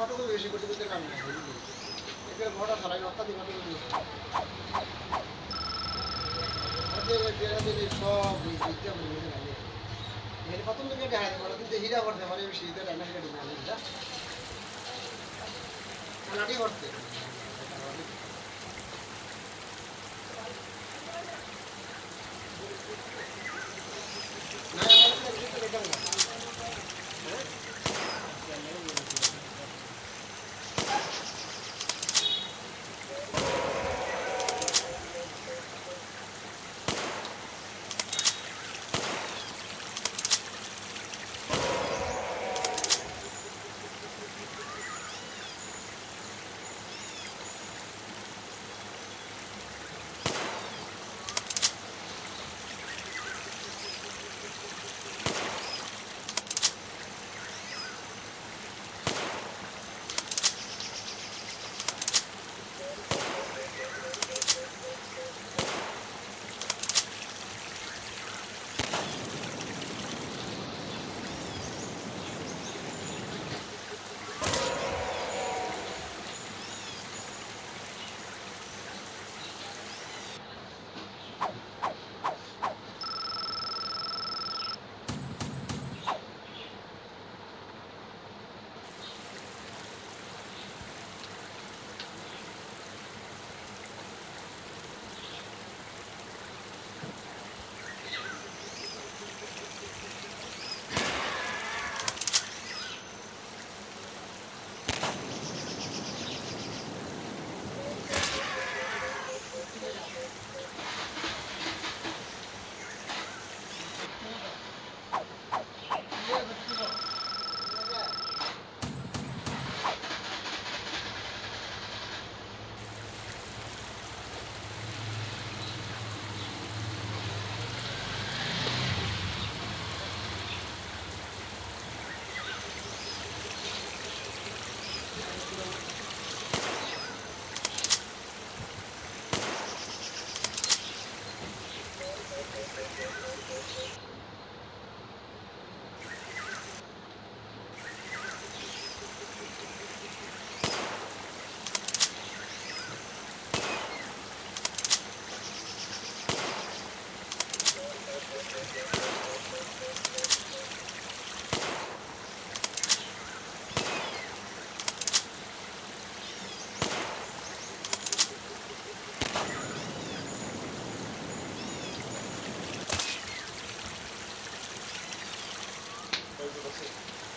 Photo বেশি করতে করতে কাম না এখানে বড় ধরাই অর্থাৎ ফটো করতে সব প্রথম থেকে দেখা যায় বড় কিন্তু হিরা করতে পারে বেশি এটা রান্না করে হিরা করতে। That's it.